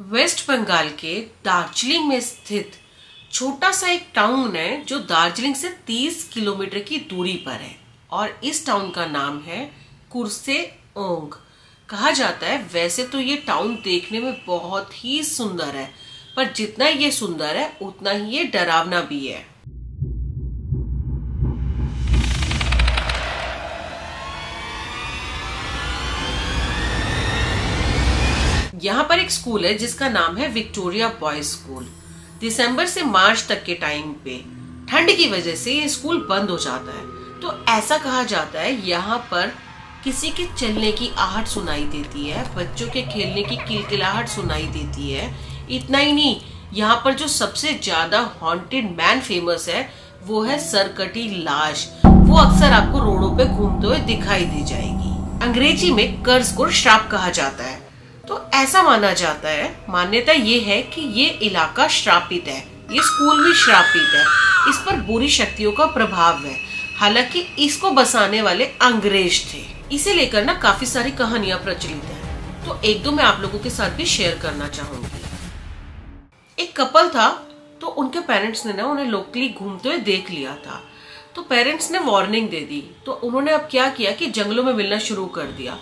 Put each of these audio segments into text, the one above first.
Waste Bengal के दार्जिलिंग में स्थित छोटा सा एक टाउन है, जो दार्जिलिंग से 30 किलोमीटर की दूरी पर है। और इस टाउन का नाम है कुर्से ओंग। कहा जाता है, वैसे तो ये टाउन देखने में बहुत ही सुंदर है, पर जितना ये सुंदर है, उतना ही ये डरावना भी है। यहाँ पर एक स्कूल है जिसका नाम है विक्टोरिया बॉयज़ स्कूल। दिसंबर से मार्च तक के टाइम पे ठंड की वजह से ये स्कूल बंद हो जाता है। तो ऐसा कहा जाता है, यहाँ पर किसी के चलने की आहट सुनाई देती है, बच्चों के खेलने की किलकिलाहट सुनाई देती है। इतना ही नहीं, यहाँ पर जो सबसे ज़्यादा हॉन्टेड मैन फ़ेमस है, वो है सरकटी लाश। वो अक्सर आपको रोडों पे घूमते हुए दिखाई दी जाएगी। अंग्रेज़ी में कर्ज को श्राप कहा जाता है। तो ऐसा माना जाता है, मान्यता ये है कि ये इलाका श्रापित है। ये स्कूल भी श्रापित है। इस पर बुरी शक्तियों का प्रभाव है। हालाँकि इसको बसाने वाले अंग्रेज़ थे। इसे लेकर ना काफ़ी सारी कहानियाँ प्रचलित है। तो एक दो मैं आप लोगों के साथ भी शेयर करना चाहूँगी। एक कपल था तो उनके पेरेंट्स ने ना उन्हें लोकली घूमते हुए देख लिया था। तो पेरेंट्स ने वार्निंग दे दी। तो उन्होंने अब क्या किया कि जंगलों में मिलना शुरू कर दिया।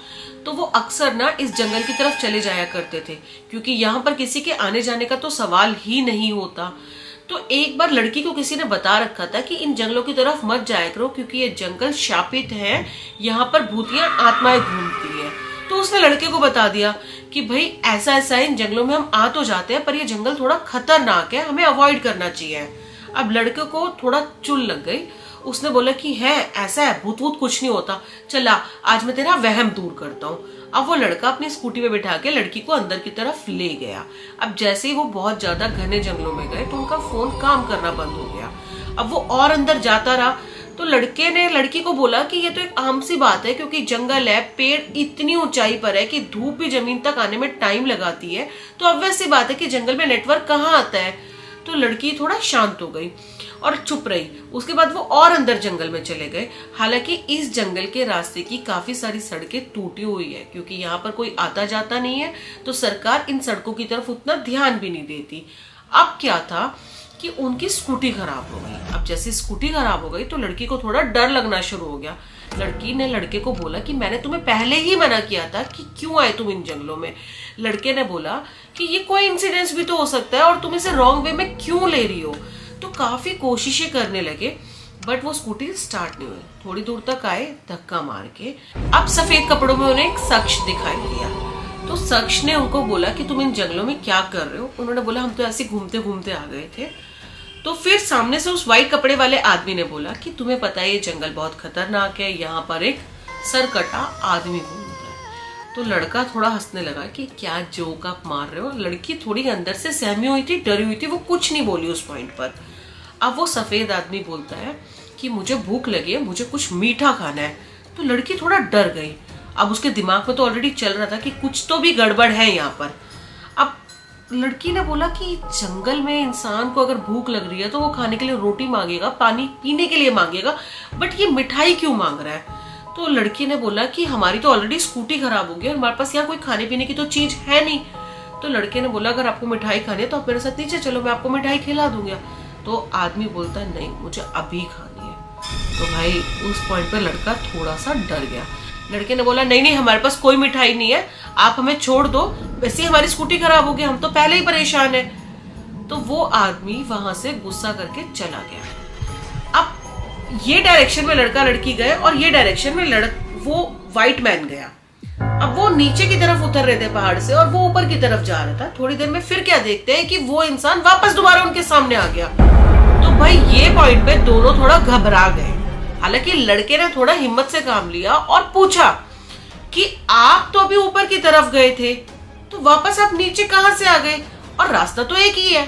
तो वो अक्सर ना इस जंगल की तरफ़ चले जाया करते थे, क्योंकि यहाँ पर किसी के आने जाने का तो सवाल ही नहीं होता। तो एक बार लड़की को किसी ने बता रखा था कि इन जंगलों की तरफ़ मत जाया करो, क्योंकि ये जंगल शापित है, यहाँ पर भूतियाँ आत्माएँ घूमती है। तो उसने लड़के को बता दिया कि भाई, ऐसा ऐसा है, इन जंगलों में हम आ तो जाते हैं, पर ये जंगल थोड़ा खतरनाक है, हमें अवॉइड करना चाहिए। अब लड़के को थोड़ा चुल लग गई। उसने बोला कि है, ऐसा है भूत भूत कुछ नहीं होता। चला, आज मैं तेरा वहम दूर करता हूँ। अब वो लड़का अपनी स्कूटी पे बैठा के लड़की को अंदर की तरफ़ ले गया। अब जैसे ही वो बहुत ज़्यादा घने जंगलों में गए तो उनका फ़ोन काम करना बंद हो गया। अब वो और अंदर जाता रहा। तो लड़के ने, लड़की को बोला कि ये तो एक आम सी बात है, क्योंकि जंगल है, पेड़ इतनी ऊंचाई पर है कि धूप भी ज़मीन तक आने में टाइम लगाती है। तो अब वैसी बात है कि जंगल में नेटवर्क कहाँ आता है? तो लड़की थोड़ा शांत हो गई और चुप रही। उसके बाद वो और अंदर जंगल में चले गए। हालाँकि इस जंगल के रास्ते की काफ़ी सारी सड़कें टूटी हुई है, क्योंकि यहाँ पर कोई आता जाता नहीं है तो सरकार इन सड़कों की तरफ़ उतना ध्यान भी नहीं देती। अब क्या था कि उनकी स्कूटी खराब हो गई। अब जैसे स्कूटी खराब हो गई तो लड़की को थोड़ा डर लगना शुरू हो गया। लड़की ने लड़के को बोला कि मैंने तुम्हें पहले ही मना किया था कि क्यों आए तुम इन जंगलों में? लड़के ने बोला कि ये कोई इंसिडेंस भी तो हो सकता है और तुम इसे रॉन्ग वे में क्यों ले रही हो? तो काफ़ी कोशिशें करने लगे बट वो स्कूटी स्टार्ट नहीं हुई थोड़ी दूर तक आए, धक्का मार के। अब सफ़ेद कपड़ों में उन्हें एक शख्स दिखाई दिया। तो शख्स ने उनको बोला कि तुम इन जंगलों में क्या कर रहे हो? उन्होंने बोला, हम तो ऐसे घूमते घूमते आ गए थे। तो फिर सामने से उस व्हाइट कपड़े वाले आदमी ने बोला कि तुम्हें पता है ये जंगल बहुत खतरनाक है, यहाँ पर एक सरकटा आदमी घूमता है। तो लड़का थोड़ा हंसने लगा कि क्या जोक आप मार रहे हो? लड़की थोड़ी अंदर से सहमी हुई थी, डरी हुई थी, वो कुछ नहीं बोली उस पॉइंट पर। अब वो सफ़ेद आदमी बोलता है कि मुझे भूख लगी है, मुझे कुछ मीठा खाना है। तो लड़की थोड़ा डर गई। अब उसके दिमाग में तो ऑलरेडी चल रहा था कि कुछ तो भी गड़बड़ है यहाँ पर। लड़की ने बोला कि जंगल में इंसान को अगर भूख लग रही है तो वो खाने के लिए रोटी मांगेगा, पानी पीने के लिए मांगेगा बट ये मिठाई क्यों मांग रहा है? तो लड़की ने बोला कि हमारी तो ऑलरेडी स्कूटी खराब हो गई और हमारे पास यहाँ कोई खाने पीने की तो चीज़ है नहीं। तो लड़के ने बोला, अगर आपको मिठाई खानी है तो आप मेरे साथ नीचे चलो, मैं आपको मिठाई खिला दूँगा। तो आदमी बोलता है नहीं, मुझे अभी खानी है। तो भाई, उस पॉइंट पर लड़का थोड़ा सा डर गया। लड़के ने बोला, नहीं नहीं, हमारे पास कोई मिठाई नहीं है, आप हमें छोड़ दो वैसे हमारी स्कूटी खराब हो गई, हम तो पहले ही परेशान है। तो वो आदमी वहाँ से गुस्सा करके चला गया। अब ये डायरेक्शन में लड़का लड़की गए और ये डायरेक्शन में लड़क, वो व्हाइट मैन गया। अब वो नीचे की तरफ़ उतर रहे थे पहाड़ से और वो ऊपर की तरफ़ जा रहा था। थोड़ी देर में फिर क्या देखते हैं कि वो इंसान वापस दोबारा उनके सामने आ गया। तो भाई ये पॉइंट पे दोनों थोड़ा घबरा गए। हालाँकि लड़के ने थोड़ा हिम्मत से काम लिया और पूछा कि आप तो अभी ऊपर की तरफ़ गए थे। तो वापस आप नीचे कहाँ से आ गए? और रास्ता तो एक ही है।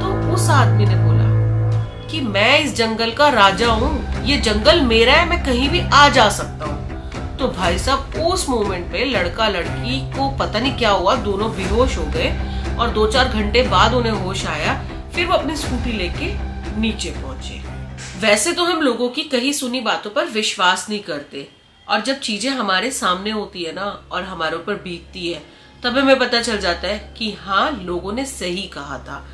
तो उस आदमी ने बोला कि मैं इस जंगल का राजा हूँ। ये जंगल मेरा है, मैं कहीं भी आ जा सकता हूँ। तो भाई साहब, उस मोमेंट पे लड़का लड़की को पता नहीं क्या हुआ, दोनों बेहोश हो गए और दो चार घंटे बाद उन्हें होश आया। फिर वो अपनी स्कूटी लेके नीचे पहुँचे। वैसे तो हम लोगों की कही सुनी बातों पर विश्वास नहीं करते। और जब चीज़ें हमारे सामने होती है ना, और हमारे ऊपर बीतती है तब हमें पता चल जाता है कि हाँ लोगों ने सही कहा था।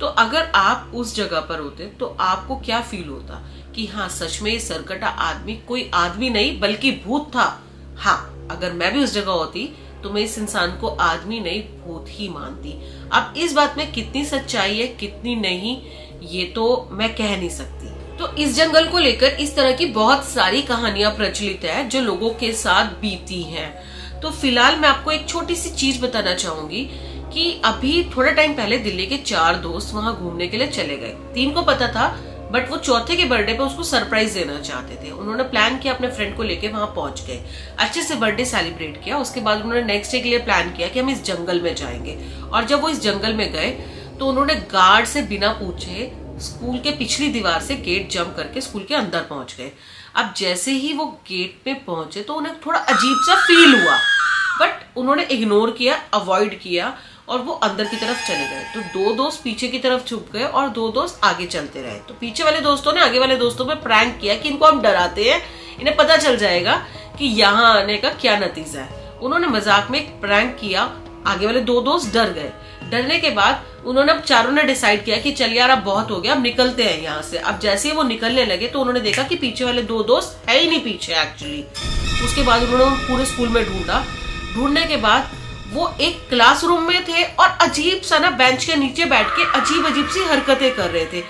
तो अगर आप उस जगह पर होते तो आपको क्या फील होता? कि हाँ सच में ये सरकटा आदमी कोई आदमी नहीं, बल्कि भूत था। हाँ अगर मैं भी उस जगह होती तो मैं इस इंसान को आदमी नहीं, भूत ही मानती। अब इस बात में कितनी सच्चाई है, कितनी नहीं, ये तो मैं कह नहीं सकती। तो इस जंगल को लेकर इस तरह की बहुत सारी कहानियाँ प्रचलित है, जो लोगों के साथ बीती हैं। तो फ़िलहाल मैं आपको एक छोटी सी चीज़ बताना चाहूँगी कि अभी थोड़ा टाइम पहले दिल्ली के चार दोस्त वहाँ घूमने के लिए चले गए। तीन को पता था बट वो चौथे के बर्थडे पे उसको सरप्राइज़ देना चाहते थे। उन्होंने प्लान किया, अपने फ्रेंड को लेके वहाँ पहुँच गए। अच्छे से बर्थडे सेलिब्रेट किया। उसके बाद उन्होंने नेक्स्ट डे के लिए प्लान किया कि हम इस जंगल में जाएँगे। और जब वो इस जंगल में गए तो उन्होंने गार्ड से बिना पूछे स्कूल के पिछली दीवार से गेट जंप करके स्कूल के अंदर पहुँच गए। अब जैसे ही वो गेट पे पहुँचे तो उन्हें थोड़ा अजीब सा फील हुआ। बट उन्होंने इग्नोर किया अवॉइड किया और वो अंदर की तरफ़ चले गए। तो दो दोस्त पीछे की तरफ़ छुप गए और दो दोस्त आगे चलते रहे। तो पीछे वाले दोस्तों ने आगे वाले दोस्तों पे प्रैंक किया कि इनको हम डराते हैं, इन्हें पता चल जाएगा कि यहाँ आने का क्या नतीजा है। उन्होंने मज़ाक में एक प्रैंक किया, आगे वाले दो दोस्त डर गए। डरने के बाद उन्होंने अब चारों ने डिसाइड किया कि चल यार, अब बहुत हो गया, अब निकलते हैं यहाँ से। अब जैसे ही वो निकलने लगे तो उन्होंने देखा कि पीछे वाले दो दोस्त है ही नहीं पीछे एक्चुअली उसके बाद उन्होंने पूरे स्कूल में ढूंढा। ढूँढने के बाद वो एक क्लासरूम में थे और अजीब सा ना बेंच के नीचे बैठ के अजीब अजीब सी हरकतें कर रहे थे।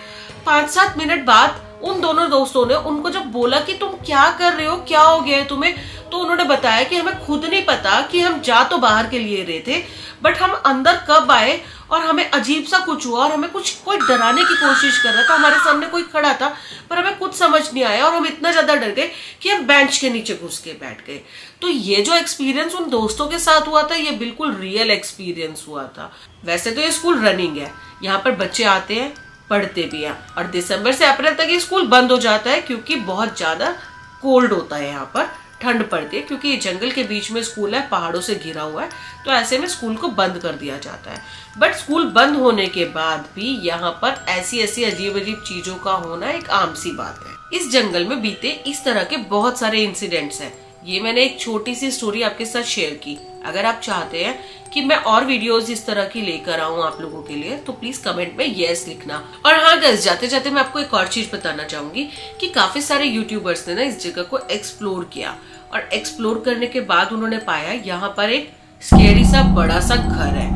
पाँच सात मिनट बाद उन दोनों दोस्तों ने उनको जब बोला कि तुम क्या कर रहे हो, क्या हो गया है तुम्हें तो उन्होंने बताया कि हमें खुद नहीं पता कि हम जा तो बाहर के लिए रहे थे बट हम अंदर कब आए और हमें अजीब सा कुछ हुआ और हमें कुछ, कोई डराने की कोशिश कर रहा था, हमारे सामने कोई खड़ा था, पर हमें कुछ समझ नहीं आया और हम इतना ज़्यादा डर गए कि हम बेंच के नीचे घुस के बैठ गए। तो ये जो एक्सपीरियंस उन दोस्तों के साथ हुआ था, ये बिल्कुल रियल एक्सपीरियंस हुआ था। वैसे तो ये स्कूल रनिंग है। यहाँ पर बच्चे आते हैं पढ़ते भी हैं। और दिसंबर से अप्रैल तक ये स्कूल बंद हो जाता है क्योंकि बहुत ज़्यादा कोल्ड होता है यहाँ पर, ठंड पड़ती है, क्योंकि ये जंगल के बीच में स्कूल है, पहाड़ों से घिरा हुआ है तो ऐसे में स्कूल को बंद कर दिया जाता है। बट स्कूल बंद होने के बाद भी यहाँ पर ऐसी ऐसी अजीब अजीब चीज़ों का होना एक आम सी बात है। इस जंगल में बीते इस तरह के बहुत सारे इंसिडेंट्स हैं। ये मैंने एक छोटी सी स्टोरी आपके साथ शेयर की। अगर आप चाहते हैं कि मैं और वीडियोस इस तरह की लेकर आऊँ आप लोगों के लिए तो प्लीज़ कमेंट में यस लिखना। और हाँ गैस जाते जाते मैं आपको एक और चीज़ बताना चाहूँगी कि काफ़ी सारे यूट्यूबर्स ने ना इस जगह को एक्सप्लोर किया। और एक्सप्लोर करने के बाद उन्होंने पाया यहाँ पर एक स्केरी सा बड़ा सा घर है।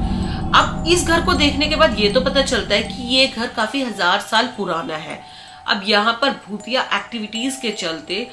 अब इस घर को देखने के बाद ये तो पता चलता है कि ये घर काफ़ी हज़ार साल पुराना है। अब यहाँ पर भूतिया एक्टिविटीज़ के चलते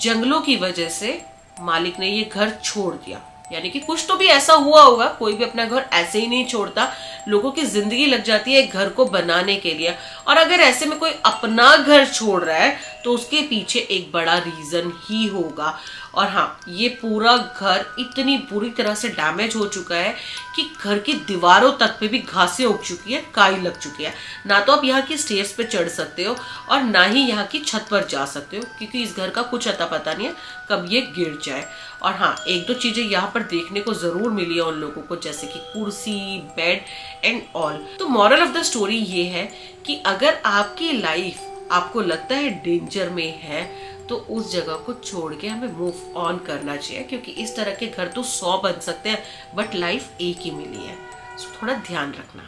जंगलों की वजह से मालिक ने ये घर छोड़ दिया। यानी कि कुछ तो भी ऐसा हुआ होगा, कोई भी अपना घर ऐसे ही नहीं छोड़ता। लोगों की ज़िंदगी लग जाती है घर को बनाने के लिए। और अगर ऐसे में कोई अपना घर छोड़ रहा है तो उसके पीछे एक बड़ा रीजन ही होगा। और हाँ ये पूरा घर इतनी बुरी तरह से डैमेज हो चुका है कि घर की दीवारों तक पे भी घासें उग चुकी है, काई लग चुकी है। ना तो आप यहाँ की स्टेज पे चढ़ सकते हो और ना ही यहाँ की छत पर जा सकते हो, क्योंकि इस घर का कुछ अता पता नहीं है कब ये गिर जाए। और हाँ एक दो चीज़ें यहाँ पर देखने को ज़रूर मिली है उन लोगों को, जैसे कि कुर्सी बेड एंड ऑल तो मॉरल ऑफ़ द स्टोरी ये है कि अगर आपकी लाइफ आपको लगता है डेंजर में है तो उस जगह को छोड़ के हमें मूव ऑन करना चाहिए, क्योंकि इस तरह के घर तो सौ बन सकते हैं बट लाइफ एक ही मिली है। थोड़ा ध्यान रखना।